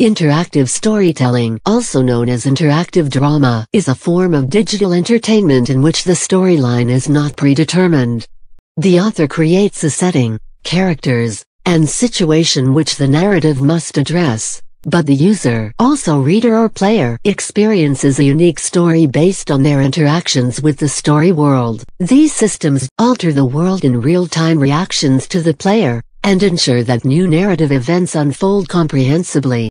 Interactive storytelling, also known as interactive drama, is a form of digital entertainment in which the storyline is not predetermined. The author creates a setting, characters, and situation which the narrative must address, but the user, also reader or player, experiences a unique story based on their interactions with the story world. These systems alter the world in real-time reactions to the player, and ensure that new narrative events unfold comprehensibly.